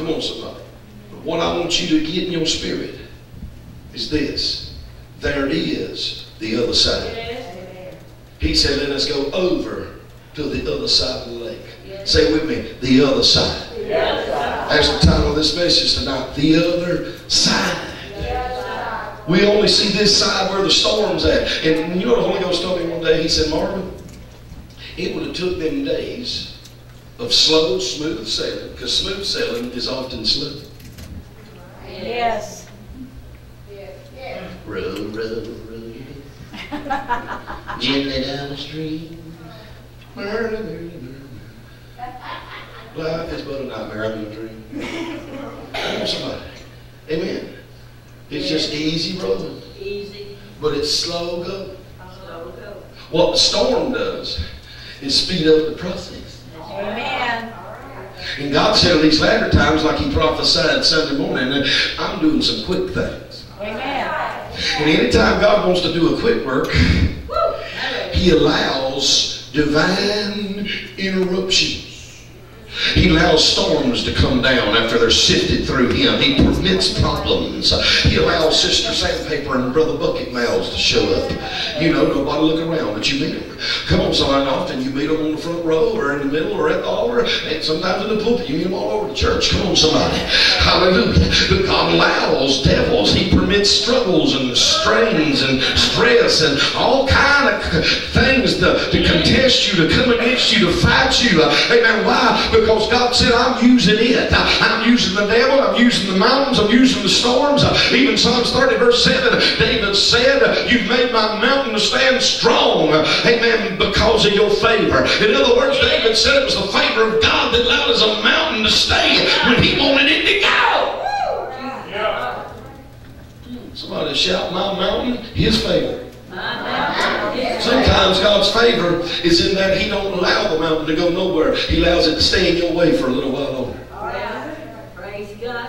Come on, somebody. But what I want you to get in your spirit is this. There it is, the other side. He said, let us go over to the other side of the lake. Say with me, the other side. That's the title of this message tonight. The other side. We only see this side where the storm's at. And you know what the Holy Ghost told me one day? He said, Marvin, it would have took them days of slow, smooth sailing, because smooth sailing is often slow. Yes. yes. Row, row, row. Gently down the stream. Life is but a nightmare. In a dream. Come somebody. Amen. It's just easy rolling, Easy. but it's slow going. Slow go. What the storm does is speed up the process. And God said in these latter times, like He prophesied Sunday morning, I'm doing some quick things. Amen. And anytime God wants to do a quick work, He allows divine interruptions. He allows storms to come down after they're sifted through him. He permits problems. He allows Sister Sandpaper and Brother Bucket Mouths to show up. You know, nobody look around, but you meet them. Come on, somebody. Often you meet them on the front row or in the middle or at the altar, and sometimes in the pulpit. You meet them all over the church. Come on, somebody. Hallelujah. But God allows devils. He permits struggles and strains and stress and all kind of things to, to contest you, to come against you, to fight you. Amen. Why? Because God said, I'm using it. I'm using the devil. I'm using the mountains. I'm using the storms. Even Psalms 30 verse 7, David said, You've made my mountain to stand strong. Amen. Because of your favor. In other words, David said it was the favor of God that allowed his mountain to stay when he wanted it to go. Somebody shout, My mountain, his favor. Sometimes God's favor is in that He don't allow the mountain to go nowhere. He allows it to stay in your way for a little while longer. Praise God.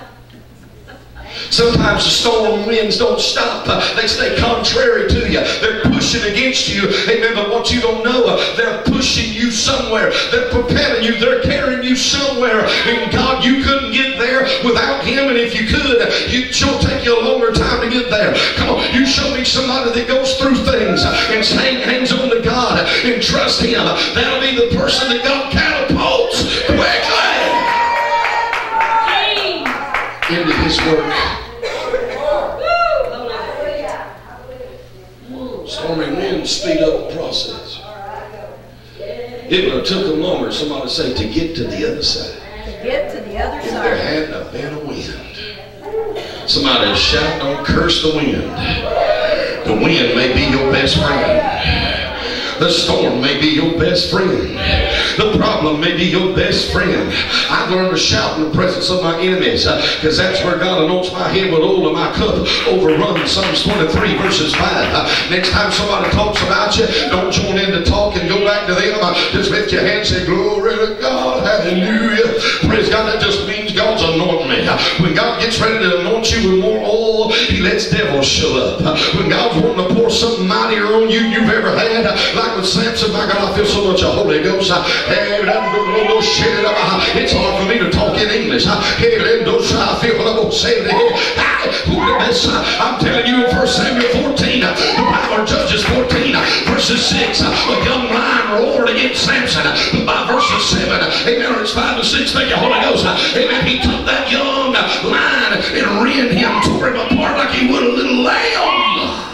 Sometimes the storm winds don't stop. They stay contrary to you. They're pushing against you. Amen. But what you don't know, they're pushing you somewhere. They're propelling you. They're carrying you somewhere. And God, you couldn't get there Him. And if you could, it sure take you a longer time to get there. Come on. You show me somebody that goes through things and hang- hangs on to God and trust Him. That'll be the person that God catapults quickly into His work. Stormy winds speed up the process. It would have took them longer, somebody say, to get to the other side. Get to the other If there side. hadn't have been a wind. Somebody shout, don't curse the wind. The wind may be your best friend. The storm may be your best friend. The problem may be your best friend. I've learned to shout in the presence of my enemies because that's where God anoints my head with oil and my cup overrun. Psalms 23 verses 5. Uh, next time somebody talks about you, don't join in to talk and go back to them. Uh, just lift your hand and say, Glory to God. Hallelujah. Praise God. That just means God's anointing me. When God gets ready to anoint you with more oil, He lets devils show up. When God's wanting to pour something mightier on you than you've ever had, like with Samson, my God, I feel so much of Holy Ghost. Uh, It's hard for me to talk in English. I feel what I'm going to say. I'm telling you in 1 Samuel 14, uh, the Bible Judges 14, uh, verses 6, uh, a young lion roared against Samson. But by verses 7, uh, amen, or it's 5 and 6, thank you, Holy Ghost. Amen. He took that young lion and rent him, tore him apart like he would a little lamb.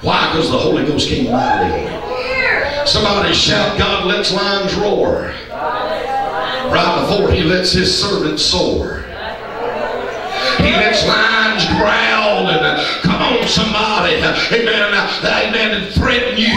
Why? Because the Holy Ghost came him. Somebody shout, God lets lions roar. Right before he lets his servants soar. Lets lions growl and uh, come on somebody, amen, uh, amen, and threaten you,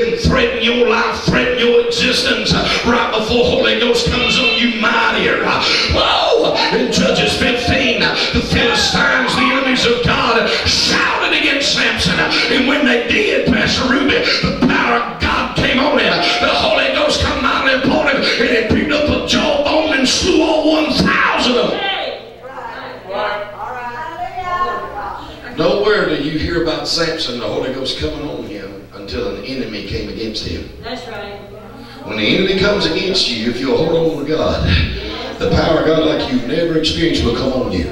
and threaten your life, threaten your existence uh, right before Holy Ghost comes on you mightier. Uh, Whoa! In Judges 15, uh, the Philistines, the enemies of God, uh, shouted against Samson, uh, and when they did, Pastor Ruby, the power of God came on him. Hear about Samson, the Holy Ghost coming on him until an enemy came against him. That's right. When the enemy comes against you, if you'll hold on to God, the power of God God like you've never experienced will come on you.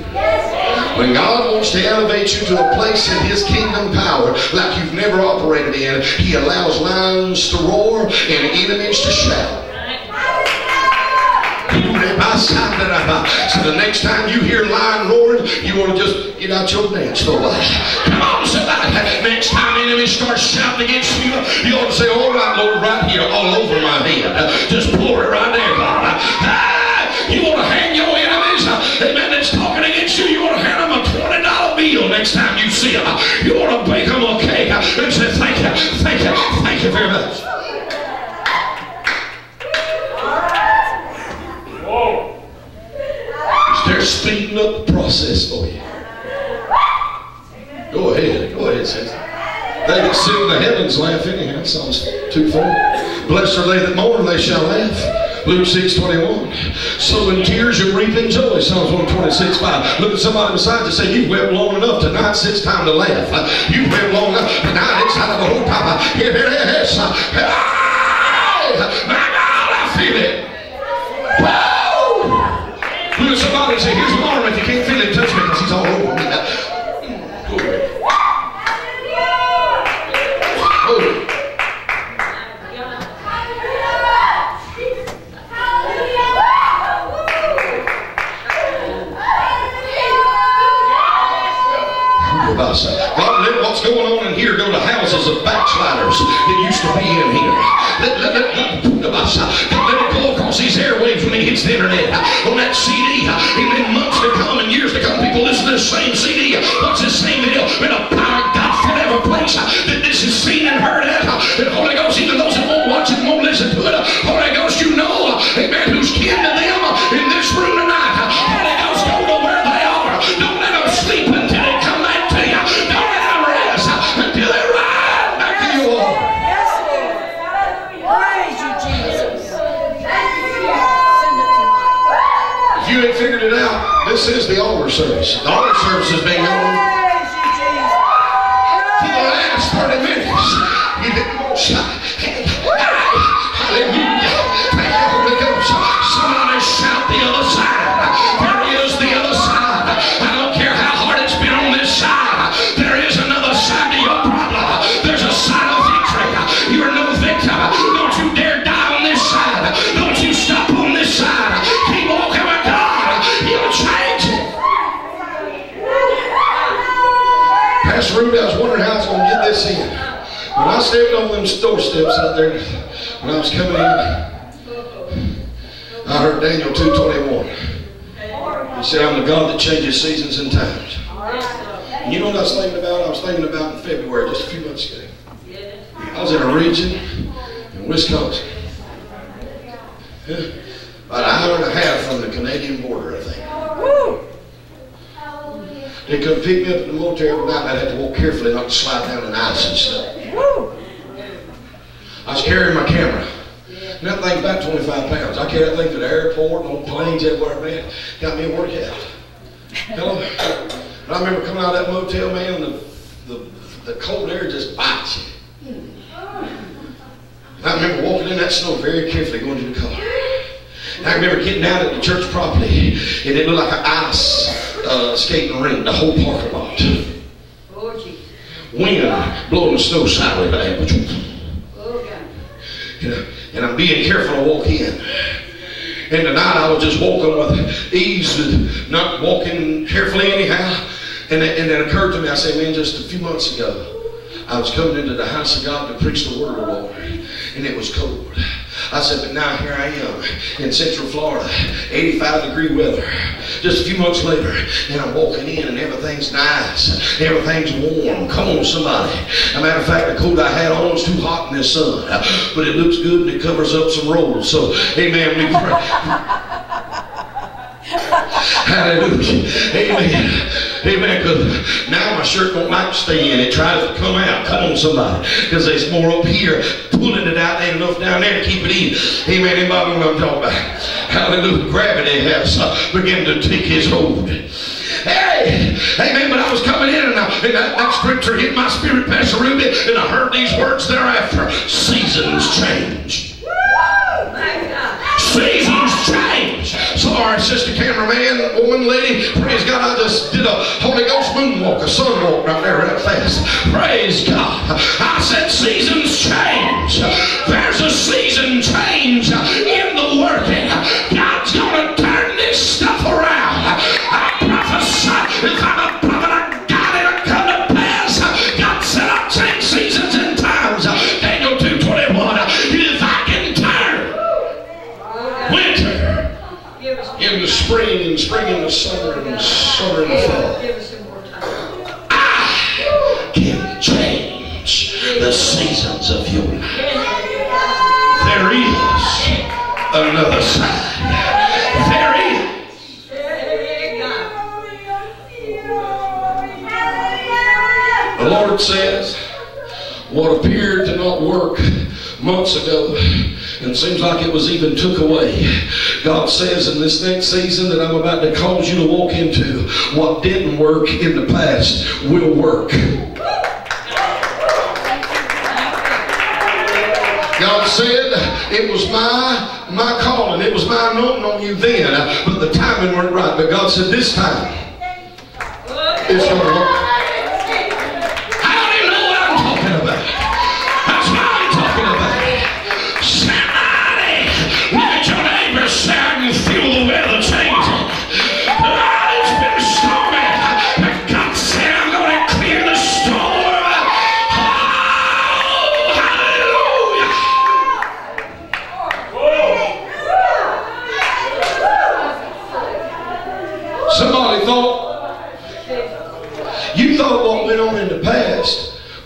When God wants to elevate you to a place in His kingdom power like you've never operated in, He allows lions to roar and enemies to shout. So the next time you hear lion roaring, you want to just get out your dance floor. Come on, somebody. Next time the enemy starts shouting against you, you ought to say, all right, Lord, right here, all over my head. Just pour it right there, God. You want to hang your enemies? Amen. That's talking against you. You want to hand them a $20 bill next time you see them. You want to bake them a cake and say, thank you, thank you, thank you very much. Speeding up the process for you. Go ahead, go ahead, sis. They that sit in the heavens laugh anyhow. Psalms 2 4. Blessed are they that mourn, they shall laugh. Luke 6 21. So in tears you reap in joy. Psalms 126 5. Look at somebody beside you say, You wept long enough. Tonight's it's time to laugh. Uh, you wept long enough. Tonight it's time to hold top. Out there, when I was coming in, I heard Daniel 2.21. He said, I'm the God that changes seasons and times. And you know what I was thinking about? I was thinking about in February, just a few months ago. I was in a region in Wisconsin. About an hour and a half from the Canadian border, I think. They come pick me up in the motel every night. I'd have to walk carefully not to slide down in ice and stuff. Woo. I was carrying my camera. And that thing's about 25 pounds. I carry that thing to the airport and on planes everywhere, man. Got me a workout. Hello? And I remember coming out of that motel, man, the, the, the cold air just bites you. And I remember walking in that snow very carefully going to the car. And I remember getting out at the church property, and it looked like an ice uh, skating rink, the whole parking lot. Oh. Wind blowing the snow sideways. Know, and I'm being careful to walk in. And tonight I was just walking with ease, not walking carefully anyhow. And it, and occurred to me, I said, man, just a few months ago, I was coming into the house of God to preach the word of the Lord, and it was cold. I said, but now here I am in Central Florida, 85 degree weather. Just a few months later, and I'm walking in, and everything's nice, everything's warm. Come on, somebody. As a matter of fact, the coat I had on was too hot in this sun, but it looks good and it covers up some rolls. So, amen. We pray. Hallelujah. Amen. Amen. Because now my shirt don't like to stay in. It tries to come out. Come on, somebody. Because there's more up here pulling it out. There ain't enough down there to keep it in. Amen. Anybody know what I'm talking about? Hallelujah. Gravity has uh, begun to take his hold. Hey, amen. But I was coming in and, I, and that, that scripture hit my spirit, Pastor Ruby, and I heard these words thereafter. Seasons change. Seasons change. Sorry, sister cameraman, woman, lady. Praise God, I just did a Holy Ghost moonwalk, a sunwalk right there real fast. Praise God. I said seasons change. There's a season change in the working. Us, into spring and spring into summer and summer fall. some more time. I can change the seasons of your life. There is another side. There is. The Lord says, what appeared to not work months ago and seems like it was even took away. God says in this next season that I'm about to cause you to walk into what didn't work in the past will work. God said it was my my calling, it was my anointing on you then, but the timing weren't right. But God said this time it's going to work.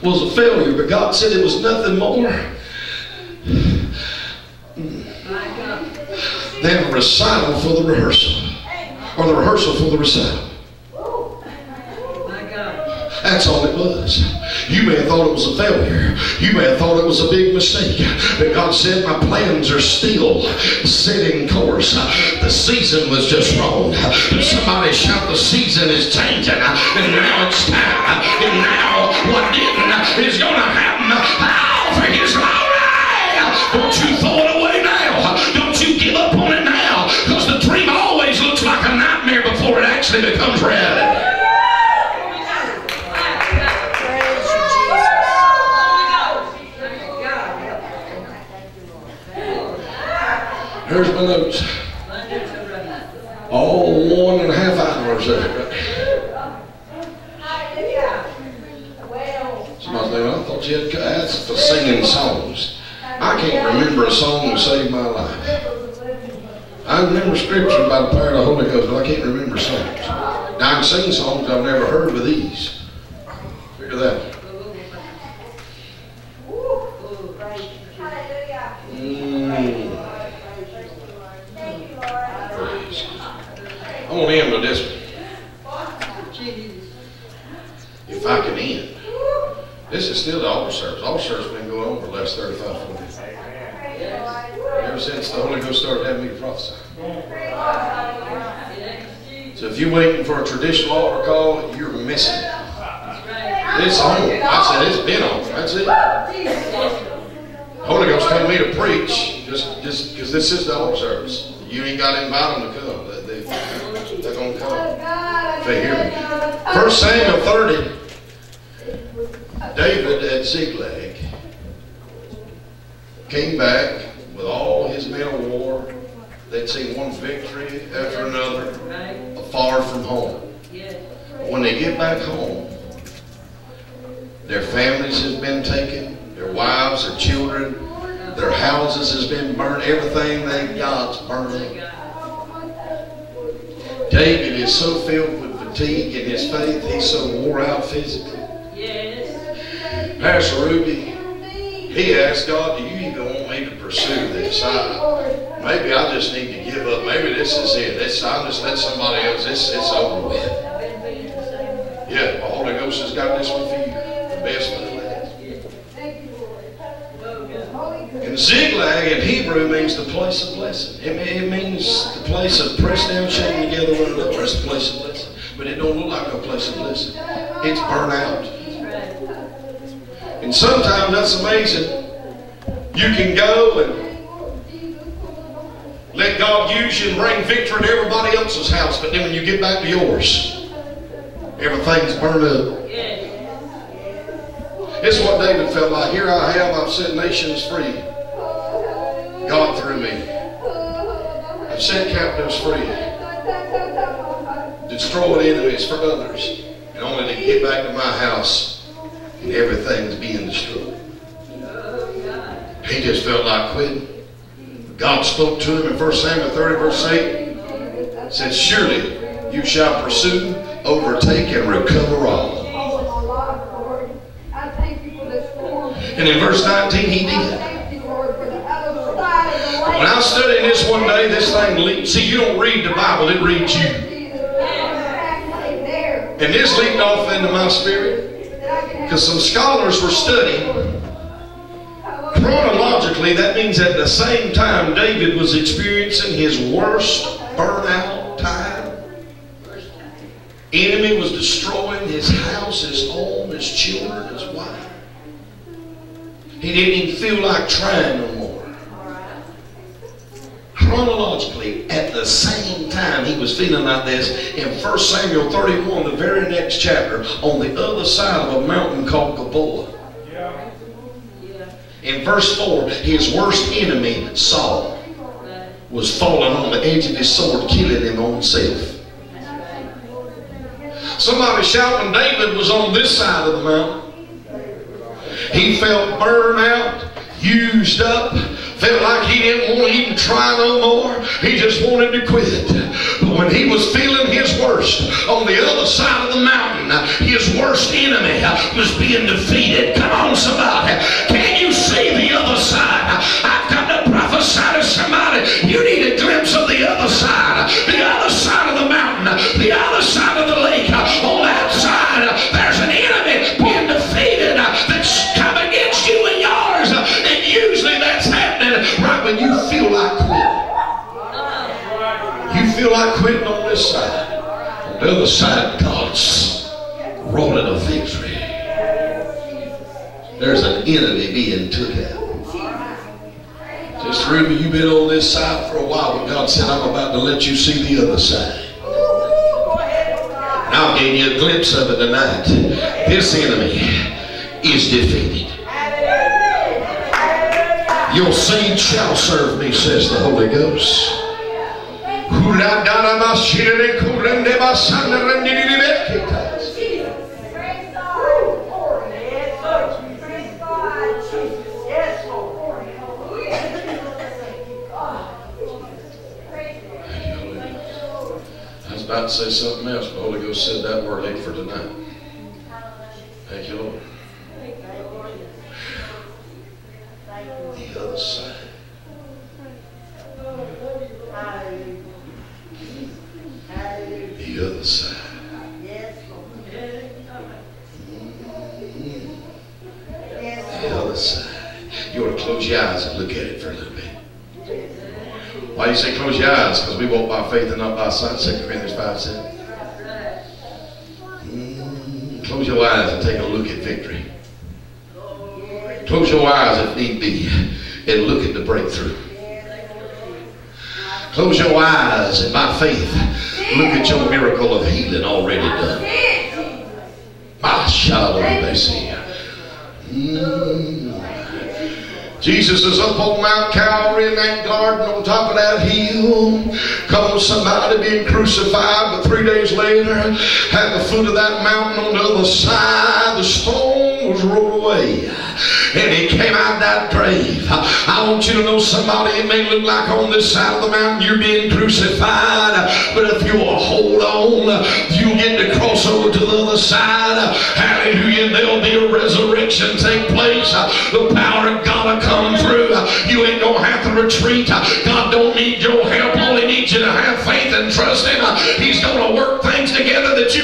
Was a failure, but God said it was nothing more than a recital for the rehearsal, or the rehearsal for the recital. That's all it was. You may have thought it was a failure. You may have thought it was a big mistake. But God said, My plans are still setting course. The season was just wrong. Somebody shout, The season is changing. And now it's time. And now what didn't is going to happen. All for His glory. Don't you throw it away now. Don't you give up on it now. Because the dream always looks like a nightmare before it actually becomes reality. Here's my notes. All one and a half hours eh? there. Somebody's thinking, I thought you had that's for singing songs. I can't remember a song that saved my life. I remember scripture by the power of the Holy Ghost, but I can't remember songs. Now I can sing songs I've never heard with ease. Figure that out. Mm. Praise God. One. If I can end. This is still the altar service. Altar service has been going on for the last 35, 40 minutes. Ever since the Holy Ghost started having me to prophesy. So if you're waiting for a traditional altar call, you're missing it. It's on. I said it's been on. That's it. Holy Ghost told me to preach just just because this is the altar service. You ain't got to invite them to come. They, they, they're going to come. If they hear me. First Samuel 30. David at Ziklag came back with all his men of war. They'd seen one victory after another, far from home. When they get back home, their families have been taken, their wives, their children, their houses has been burned, everything they got's burned. David is so filled with fatigue in his faith, he's so wore out physically. Yes. Pastor Ruby, he asked God, do you even want me to pursue this? I, maybe I just need to give up. Maybe this is it. This, I'll just let somebody else. It's, it's over with. Yeah, the Holy Ghost has got this one for you. The best last. And Ziklag in Hebrew means the place of blessing. It, it means the place of pressed down, shaking together, one another. It's the place of blessing. But it don't look like no place of blessing. It's burnt out. And sometimes that's amazing. You can go and Let God use you and bring victory to everybody else's house, but then when you get back to yours, everything's burned up. Is what David felt like. Here I have, I've set nations free. God through me. I've set captives free. Destroyed enemies for others. And only to get back to my house and everything's being destroyed. He just felt like quitting. God spoke to him in 1 Samuel 30, verse 8. Said, Surely you shall pursue, overtake, and recover all. And in verse 19, he did. When I was studying this one day, this thing leaped. See, you don't read the Bible, it reads you. And this leaped off into my spirit because some scholars were studying. Chronologically, that means at the same time David was experiencing his worst burnout time. Enemy was destroying his house, his home, his children, his wife. He didn't even feel like trying no more. Chronologically, at the same time he was feeling like this, in 1 Samuel 31, the very next chapter, on the other side of a mountain called Gilboa. In verse 4, his worst enemy, Saul, was falling on the edge of his sword, killing him on himself. Somebody shout when David was on this side of the mountain. He felt burned out, used up, felt like he didn't want to even try no more. He just wanted to quit. But when he was feeling his worst on the other side of the mountain, his worst enemy was being defeated. Come on, somebody. Can you see the other side? Feel like quitting on this side. On the other side, God's rolling a victory. There's an enemy being took out. Just remember, you've been on this side for a while, but God said, I'm about to let you see the other side. And I'll give you a glimpse of it tonight. This enemy is defeated. Your seed shall serve me, says the Holy Ghost. I was about to say something else, but Holy Ghost said that word ain't for tonight. Thank you, Lord. The other side. The other side. The other side. You want to close your eyes and look at it for a little bit. Why do you say close your eyes? Because we walk by faith and not by sight. 2 Corinthians 5 7. Mm, close your eyes and take a look at victory. Close your eyes if need be and look at the breakthrough. Close your eyes and by faith look at your miracle of healing already done. My shadow they see. Mm. Jesus is up on Mount Calvary in that garden on top of that hill. Come somebody being crucified, but three days later, at the foot of that mountain on the other side, the stone was rolled away. And he came out of that grave. I want you to know somebody, it may look like on this side of the mountain you're being crucified, but if you will hold on, you'll get to cross over to the other side. Hallelujah. There'll be a resurrection take place. The power of God will come through. You ain't gonna have to retreat. God don't need your help. All he needs you to have faith and trust him. He's gonna work things together that been